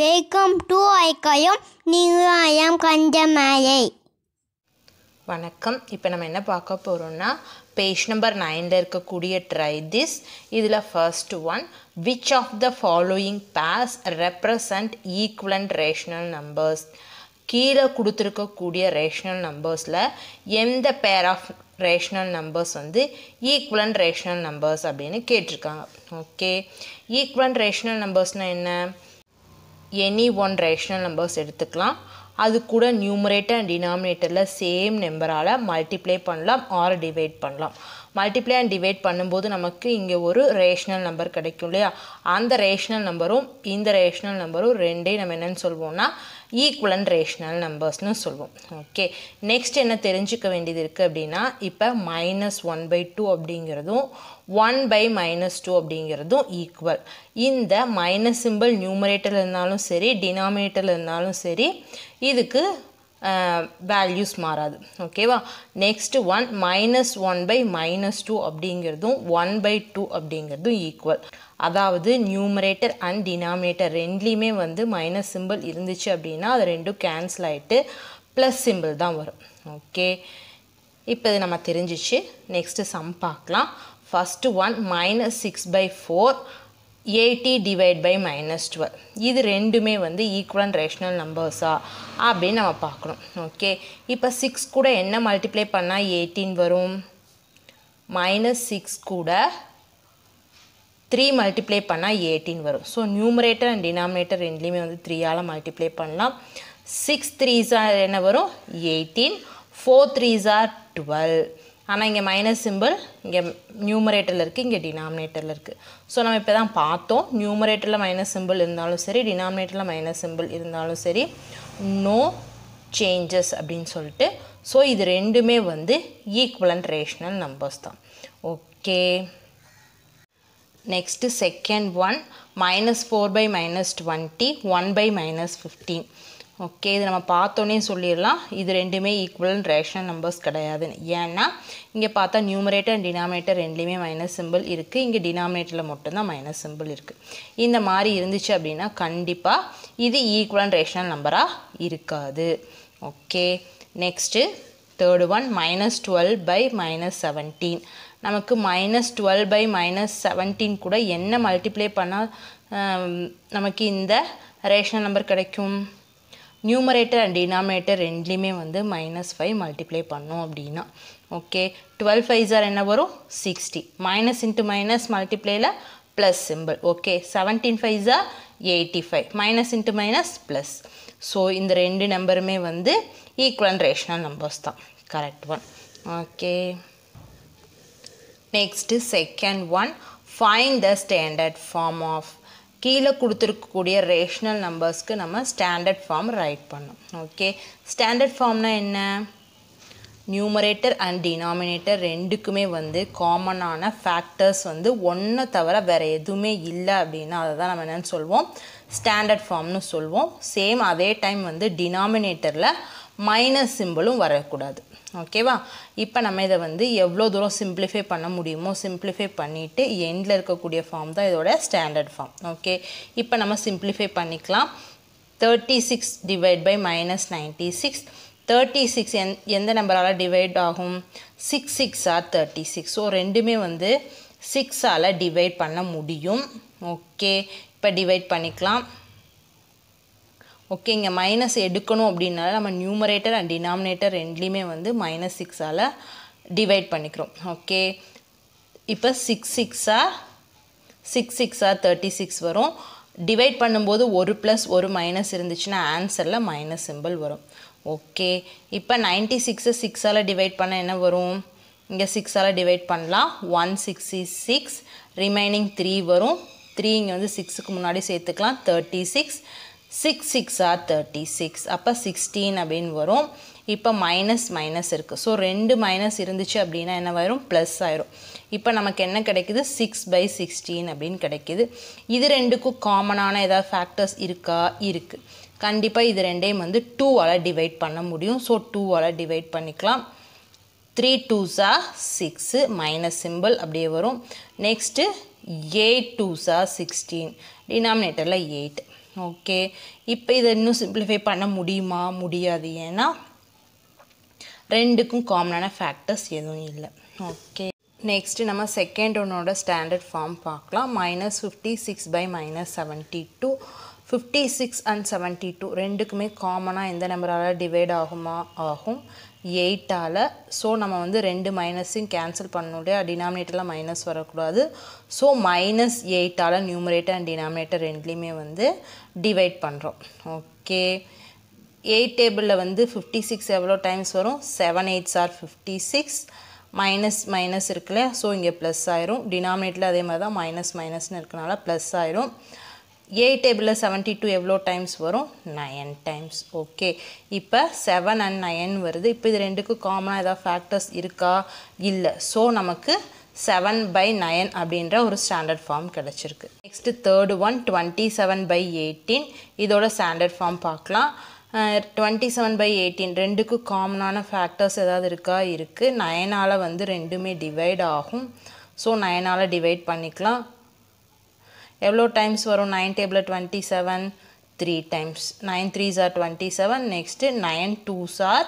Welcome to ஐக்கயம் நியூயம் கஞ்சமலை வணக்கம். இப்போ நம்ம என்ன பார்க்க போகிறோம்னா பேஜ் நம்பர் நைனில் இருக்கக்கூடிய ட்ரை திஸ் இதில் first one which of the following pairs represent equivalent rational numbers கீழே கொடுத்துருக்கக்கூடிய ரேஷனல் நம்பர்ஸில் எந்த பேர் ஆஃப் ரேஷனல் நம்பர்ஸ் வந்து ஈக்குவலண்ட் ரேஷனல் நம்பர்ஸ் அப்படின்னு கேட்டிருக்காங்க. ஓகே ஈக்குவலண்ட் ரேஷனல் நம்பர்ஸ்னால் என்ன? எனி ஒன் ரேஷனல் நம்பர்ஸ் எடுத்துக்கலாம். அது கூட நியூமரேட்டர் அண்ட் டினாமினேட்டரில் சேம் நம்பரால் மல்டிப்ளை பண்ணலாம் ஆர் டிவைட் பண்ணலாம். மல்டிப்ளை அண்ட் டிவைட் பண்ணும்போது நமக்கு இங்கே ஒரு ரேஷ்னல் நம்பர் கிடைக்கும் இல்லையா? அந்த ரேஷ்னல் நம்பரும் இந்த ரேஷ்னல் நம்பரும் ரெண்டே நம்ம என்னென்னு சொல்வோம்னா ஈக்குவலன் ரேஷ்னல் நம்பர்ஸ்னு சொல்லுவோம் ஓகே நெக்ஸ்ட் என்ன தெரிஞ்சுக்க வேண்டியது இருக்குது அப்படின்னா இப்போ மைனஸ் ஒன் பை டூ அப்படிங்கிறதும் ஒன் பை மைனஸ் டூ அப்படிங்கிறதும் ஈக்குவல் இந்த மைனஸ் சிம்பிள் நியூமரேட்டர் இருந்தாலும் சரி டினாமினேட்டர் இருந்தாலும் சரி இதுக்கு வேல்யூஸ் மாறாது. ஓகேவா next one minus one by minus two அப்படிங்கிறதும் ஒன் பை டூ அப்படிங்கிறதும் ஈக்குவல் அதாவது நியூமரேட்டர் அண்ட் டினாமினேட்டர் ரெண்டுலேயுமே வந்து மைனஸ் சிம்பிள் இருந்துச்சு அப்படின்னா அது ரெண்டும் கேன்சல் ஆகிட்டு ப்ளஸ் சிம்பிள் தான் வரும். ஓகே இப்போ இது நம்ம தெரிஞ்சிச்சு. நெக்ஸ்ட்டு சம் பார்க்கலாம். First one minus six by four eighty divide by minus twelve இது ரெண்டுமே வந்து ஈக்குவலன் ரேஷனல் நம்பர்ஸா அப்படின்னு நம்ம பார்க்கணும். ஓகே இப்போ சிக்ஸ் கூட என்ன மல்டிப்ளை பண்ணால் எயிட்டீன் வரும்? மைனஸ் சிக்ஸ் கூட த்ரீ மல்டிப்ளை பண்ணால் எயிட்டீன் வரும். ஸோ நியூமரேட்டர் அண்ட் டினாமினேட்டர் ரெண்டுலேயுமே வந்து த்ரீயால் மல்டிப்ளை பண்ணலாம். சிக்ஸ் த்ரீஸார் என்ன வரும்? எயிட்டீன் ஃபோர் த்ரீஸார் டுவெல் ஆனால் இங்கே மைனஸ் சிம்பிள் இங்கே நியூமரேட்டரில் இருக்குது இங்கே டினாமினேட்டரில் இருக்குது ஸோ நம்ம இப்போ தான் பார்த்தோம். நியூமரேட்டரில் மைனஸ் சிம்பிள் இருந்தாலும் சரி டினாமினேட்டரில் மைனஸ் சிம்பிள் இருந்தாலும் சரி நோ சேஞ்சஸ் அப்படின்னு சொல்லிட்டு. ஸோ இது ரெண்டுமே வந்து ஈக்குவலண்ட் ரேஷ்னல் நம்பர்ஸ் தான். Okay next second one minus four by minus twenty one by minus fifteen okay இது நம்ம பார்த்தோன்னே சொல்லிடலாம். இது ரெண்டுமே ஈக்குவல் ரேஷனல் நம்பர்ஸ் கிடையாதுன்னு. ஏன்னா இங்கே பார்த்தா நியூமரேட்டர் அண்ட் டினாமினேட்டர் ரெண்டுலேயுமே மைனஸ் சிம்பிள் இருக்குது இங்கே டினாமினேட்டரில் மட்டும்தான் மைனஸ் சிம்பிள் இருக்குது இந்த மாதிரி இருந்துச்சு அப்படின்னா கண்டிப்பாக இது ஈக்குவல் ரேஷனல் நம்பராக இருக்காது. Okay next third one minus twelve by minus seventeen நமக்கு minus twelve by minus seventeen கூட என்ன மல்டிப்ளை பண்ணால் நமக்கு இந்த ரேஷனல் நம்பர் கிடைக்கும்? நியூமரேட்டர் அண்ட் டினாமினேட்டர் ரெண்டுலேயுமே வந்து மைனஸ் ஃபைவ் மல்டிப்ளை பண்ணோம் அப்படின்னா ஓகே டுவெல் ஃபைவ் ஜார் என்ன வரும்? Sixty minus into minus மல்டிப்ளேயில் plus symbol okay seventeen five jar eighty five minus into minus plus so இந்த ரெண்டு நம்பருமே வந்து ஈக்குவல் ரேஷனல் நம்பர்ஸ் தான். Correct one okay next second one find the standard form of கீழே கொடுத்துருக்கக்கூடிய rational நம்பர்ஸ்க்கு நம்ம standard form right பண்ணோம் ஓகே ஸ்டாண்டர்ட் ஃபார்ம்னா என்ன? நியூமரேட்டர் அண்ட் டினாமினேட்டர் ரெண்டுக்குமே வந்து காமனான ஃபேக்டர்ஸ் வந்து ஒன்றை தவிர வேறு எதுவுமே இல்லை அப்படின்னா அதை தான் நம்ம என்னென்னு சொல்வோம்? ஸ்டாண்டர்ட் ஃபார்ம்னு சொல்வோம். சேம் அதே டைம் வந்து டினாமினேட்டரில் மைனஸ் சிம்பிளும் வரக்கூடாது. ஓகேவா இப்போ நம்ம இதை வந்து எவ்வளோ தூரம் சிம்பிளிஃபை பண்ண முடியுமோ சிம்பிளிஃபை பண்ணிவிட்டு எண்டில் இருக்கக்கூடிய ஃபார்ம் தான் இதோட ஸ்டாண்டர்ட் ஃபார்ம் ஓகே இப்போ நம்ம சிம்பிளிஃபை பண்ணிக்கலாம். Thirty six divide by minus ninety six thirty six எந் எந்த நம்பரால் டிவைட் ஆகும்? Six six or thirty six so ரெண்டுமே வந்து சிக்ஸால் டிவைட் பண்ண முடியும். ஓகே இப்போ டிவைட் பண்ணிக்கலாம். ஓகே இங்கே மைனஸ் எடுக்கணும் அப்படின்னால நம்ம நியூமரேட்டர் அண்ட் டினாமினேட்டர் ரெண்டுலேயுமே வந்து மைனஸ் சிக்ஸால் டிவைட் பண்ணிக்கிறோம். ஓகே இப்போ சிக்ஸ் சிக்ஸாக சிக்ஸ் சிக்ஸாக தேர்ட்டி சிக்ஸ் வரும். டிவைட் பண்ணும்போது ஒரு ப்ளஸ் ஒரு மைனஸ் இருந்துச்சுன்னா ஆன்சரில் மைனஸ் சிம்பிள் வரும். ஓகே இப்போ நைன்ட்டி சிக்ஸை சிக்ஸால் டிவைட் பண்ண என்ன வரும்? இங்கே சிக்ஸால் டிவைட் பண்ணலாம். One sixty six remaining three வரும். த்ரீ இங்கே வந்து சிக்ஸுக்கு முன்னாடி சேர்த்துக்கலாம். Thirty six six six or thirty six அப்போ சிக்ஸ்டீன் அப்படின்னு வரும். இப்போ மைனஸ் மைனஸ் இருக்குது ஸோ ரெண்டு மைனஸ் இருந்துச்சு அப்படின்னா என்ன வரும்? ப்ளஸ் ஆயிரும். இப்போ நமக்கு என்ன கிடைக்குது? சிக்ஸ் பை சிக்ஸ்டீன் அப்படின்னு கிடைக்குது. இது ரெண்டுக்கும் காமனான ஏதாவது ஃபேக்டர்ஸ் இருக்கா? இருக்குது கண்டிப்பாக இது ரெண்டையும் வந்து டூவால் டிவைட் பண்ண முடியும். ஸோ டூவால் டிவைட் பண்ணிக்கலாம். த்ரீ டூஸா சிக்ஸு மைனஸ் சிம்பிள் அப்படியே வரும். நெக்ஸ்ட்டு எயிட் டூஸா சிக்ஸ்டீன் டினாமினேட்டரில் எயிட் ஓகே இப்போ இதை இன்னும் சிம்பிளிஃபை பண்ண முடியுமா? முடியாது. ஏன்னா ரெண்டுக்கும் காமனான ஃபேக்டர்ஸ் எதுவும் இல்லை. ஓகே நெக்ஸ்ட்டு நம்ம செகண்ட் ஒன்னோட ஸ்டாண்டர்ட் ஃபார்ம் பார்க்கலாம். Minus fifty six by minus seventy two fifty six and seventy two ரெண்டுக்குமே காமனாக எந்த நம்பரால் டிவைட் ஆகுமா? ஆகும். எயிட்டால் ஸோ நம்ம வந்து ரெண்டு மைனஸையும் கேன்சல் பண்ணணும் இல்லையா டினாமினேட்டரில் மைனஸ் வரக்கூடாது. ஸோ மைனஸ் எயிட்டால் நியூமரேட்டர் அண்ட் டினாமினேட்டர் ரெண்டுலேயுமே வந்து டிவைட் பண்ணுறோம் ஓகே எயிட் டேபிளில் வந்து ஃபிஃப்டி சிக்ஸ் எவ்வளோ டைம்ஸ் வரும்? Seven eights or fifty six minus minus இருக்குல்ல ஸோ இங்கே ப்ளஸ் ஆயிரும். டினாமினேட்டில் அதே மாதிரி தான் மைனஸ் மைனஸ்னு இருக்கனால ப்ளஸ் ஆயிரும். ஏ டேபிளில் செவன்ட்டி டூ எவ்வளோ டைம்ஸ் வரும்? நயன் டைம்ஸ் ஓகே இப்போ செவன் அண்ட் நயன் வருது. இப்போ இது ரெண்டுக்கும் காமனாக ஏதாவது ஃபேக்டர்ஸ் இருக்கா? இல்லை. ஸோ நமக்கு செவன் பை நயன் அப்படின்ற ஒரு ஸ்டாண்டர்ட் ஃபார்ம் கிடச்சிருக்கு. Next third one twenty seven by eighteen இதோட ஸ்டாண்டர்ட் ஃபார்ம் பார்க்கலாம். டுவெண்ட்டி செவன் பை எயிட்டீன் ரெண்டுக்கும் காமனான ஃபேக்டர்ஸ் ஏதாவது இருக்கா? இருக்குது நயனால் வந்து ரெண்டுமே டிவைட் ஆகும். ஸோ நயனால் டிவைட் பண்ணிக்கலாம். எவ்வளோ டைம்ஸ் வரும்? நைன் டேபிளில் twenty seven three times nine threes or twenty seven next nine twos or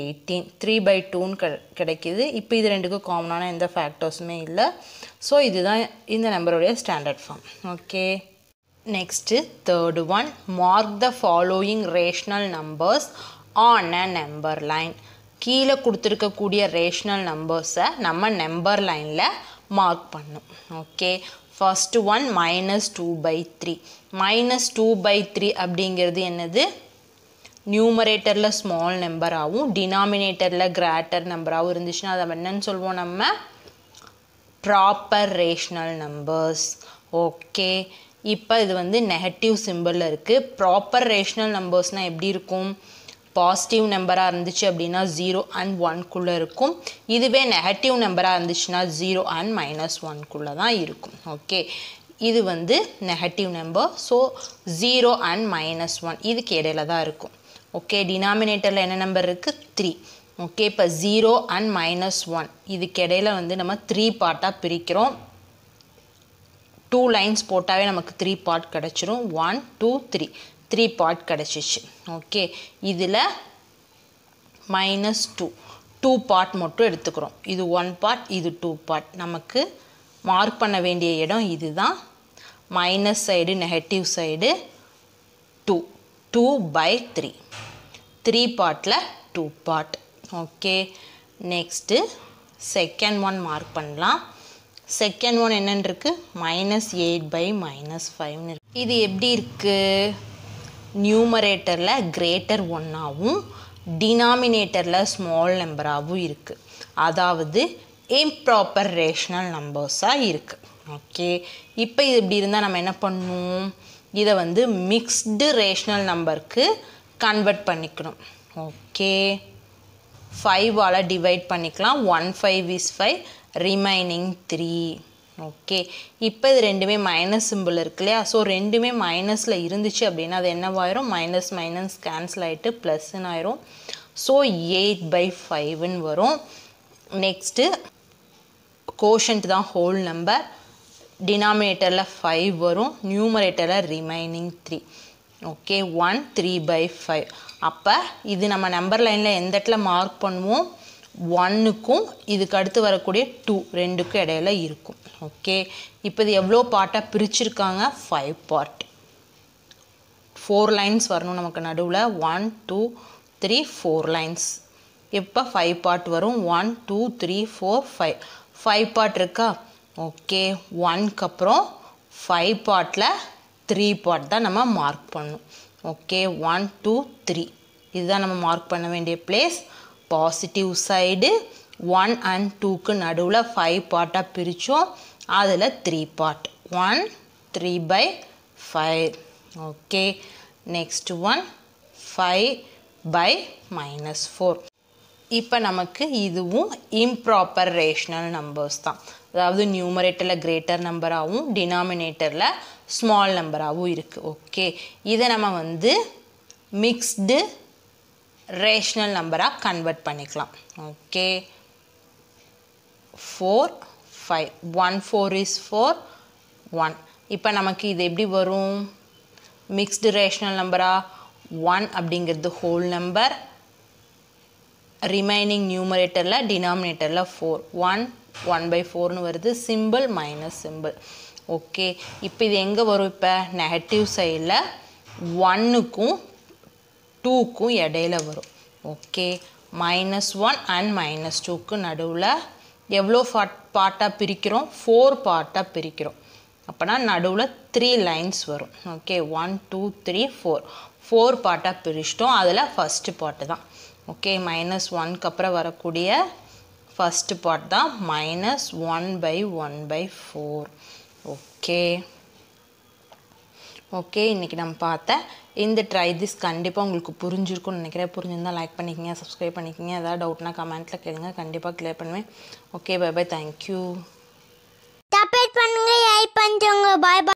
eighteen three by டூன்னு கெ கிடைக்கிது. இப்போ இது ரெண்டுக்கும் காமனான எந்த ஃபேக்டர்ஸுமே இல்லை. ஸோ இதுதான் இந்த நம்பருடைய standard form okay next third one mark the following rational numbers on a number line கீழே கொடுத்துருக்கக்கூடிய ரேஷ்னல் நம்பர்ஸை நம்ம நம்பர் லைனில் மார்க் பண்ணும். Okay first one minus two by three minus two by three அப்படிங்கிறது என்னது? நியூமரேட்டரில் ஸ்மால் நம்பராகவும் டினாமினேட்டரில் கிராட்டர் நம்பராகவும் இருந்துச்சுன்னா அதை என்னன்னு சொல்லுவோம் நம்ம? ப்ராப்பர் ரேஷ்னல் நம்பர்ஸ் ஓகே இப்போ இது வந்து நெகட்டிவ் சிம்பிளில் இருக்குது ப்ராப்பர் ரேஷ்னல் நம்பர்ஸ்னால் எப்படி இருக்கும்? பாசிட்டிவ் நம்பராக இருந்துச்சு அப்படின்னா ஜீரோ அண்ட் ஒன்குள்ளே இருக்கும். இதுவே நெகட்டிவ் நம்பராக இருந்துச்சுன்னா ஜீரோ அண்ட் மைனஸ் ஒன்குள்ளே தான் இருக்கும். ஓகே இது வந்து negative number so zero and minus one இதுக்கு இடையில தான் இருக்கும். ஓகே டினாமினேட்டரில் என்ன நம்பர் இருக்குது த்ரீ ஓகே இப்போ ஜீரோ அண்ட் மைனஸ் ஒன் இதுக்கு இடையில வந்து நம்ம த்ரீ பார்ட்டாக பிரிக்கிறோம். டூ லைன்ஸ் போட்டாவே நமக்கு த்ரீ பார்ட் கிடச்சிரும். One two three three part கிடச்சிச்சு ஓகே இதில் மைனஸ் டூ டூ பார்ட் மட்டும் எடுத்துக்கிறோம். இது ஒன் பார்ட் இது டூ பார்ட் நமக்கு மார்க் பண்ண வேண்டிய இடம் இதுதான். Minus side negative side two two by three three பார்ட்டில் two part okay next second one mark பண்ணலாம். செகண்ட் ஒன் என்னன்னு இருக்குது மைனஸ் எயிட் பை மைனஸ் ஃபைவ்னு இருக்கு. இது எப்படி இருக்குது நியூமரேட்டரில் கிரேட்டர் ஒன்னாகவும் டினாமினேட்டரில் ஸ்மால் நம்பராகவும் இருக்குது அதாவது இம்ப்ராப்பர் ரேஷ்னல் நம்பர்ஸாக இருக்குது ஓகே? இப்போ இது இப்படி இருந்தால் நம்ம என்ன பண்ணணும் இதை வந்து மிக்ஸ்டு ரேஷ்னல் நம்பருக்கு கன்வெர்ட் பண்ணிக்கணும். ஓகே? ஃபைவால் டிவைட் பண்ணிக்கலாம். One five is five remaining three okay இப்போ இது ரெண்டுமே மைனஸ் சிம்பிள் இருக்கு இல்லையா? ஸோ ரெண்டுமே மைனஸில் இருந்துச்சு அப்படின்னா அது என்னவாயிரும் மைனஸ் மைனஸ் கேன்சல் ஆகிட்டு ப்ளஸ்ன்னு ஆயிரும். ஸோ எயிட் பை ஃபைவ்னு வரும். நெக்ஸ்ட்டு கோஷன்ட் தான் ஹோல் நம்பர் டினாமினேட்டரில் ஃபைவ் வரும். நியூமரேட்டரில் remaining three okay one three by five அப்போ இது நம்ம நம்பர் லைனில் எந்த இடத்துல மார்க் பண்ணுவோம்? ஒன்னுக்கும் இதுக்கு அடுத்து வரக்கூடிய டூ ரெண்டுக்கும் இடையில இருக்கும். ஓகே இப்போ இது எவ்வளோ பார்ட்டாக பிரிச்சிருக்காங்க? ஃபைவ் பார்ட் ஃபோர் லைன்ஸ் வரணும் நமக்கு நடுவில். One two three four lines இப்போ ஃபைவ் பார்ட் வரும்? One two three four five five part இருக்கா? ஓகே ஒன்க்கு அப்புறம் ஃபைவ் பார்ட்டில் த்ரீ பார்ட் தான் நம்ம மார்க் பண்ணணும். ஓகே ஒன் டூ த்ரீ இதுதான் நம்ம மார்க் பண்ண வேண்டிய place positive side one and டூக்கு நடுவில் ஃபைவ் பார்ட்டாக பிரித்தோம் அதில் three part one three by five okay next one five by minus four இப்போ நமக்கு இதுவும் இம்ப்ராப்பர் ரேஷ்னல் நம்பர்ஸ் தான். அதாவது நியூமரேட்டரில் கிரேட்டர் நம்பராகவும் டினாமினேட்டரில் ஸ்மால் நம்பராகவும் இருக்குது ஓகே இதை நம்ம வந்து மிக்ஸ்டு ரேஷ்னல் நம்பராக கன்வெர்ட் பண்ணிக்கலாம். Okay four five one four is four one இப்போ நமக்கு இது எப்படி வரும்? மிக்ஸ்டு ரேஷனல் நம்பராக ஒன் அப்படிங்கிறது ஹோல் நம்பர் ரிமைனிங் நியூமரேட்டரில் டினாமினேட்டரில் ஃபோர் ஒன் ஒன் பை ஃபோர்னு வருது. சிம்பிள் மைனஸ் சிம்பிள் ஓகே இப்போ இது எங்கே வரும் இப்போ? நெகட்டிவ் சைடில் ஒன்னுக்கும் டூக்கும் இடையில வரும். Okay minus one and minus டூக்கு நடுவில் எவ்வளோ பார்ட் பார்ட்டாக பிரிக்கிறோம்? ஃபோர் பார்ட்டாக பிரிக்கிறோம். அப்போனா நடுவில் த்ரீ லைன்ஸ் வரும். Okay one two three four four பார்ட்டாக பிரிச்சிட்டோம். அதில் ஃபஸ்ட்டு பார்ட்டு தான். ஓகே மைனஸ் ஒன்க்கு அப்புறம் வரக்கூடிய ஃபஸ்ட்டு பார்ட் தான். Minus one by one by four okay okay இன்றைக்கி நம்ம பார்த்த இந்த ட்ரை திஸ் கண்டிப்பாக உங்களுக்கு புரிஞ்சிருக்கும்னு நினைக்கிறேன். புரிஞ்சிருந்தால் லைக் பண்ணிக்கோங்க சப்ஸ்கிரைப் பண்ணிக்கோங்க. ஏதாவது டவுட்னா கமெண்ட்டில் கேளுங்க. கண்டிப்பாக கிளியர் பண்ணுவேன். Okay bye bye thank you support பண்ணுங்க லைக் பாய் பாய்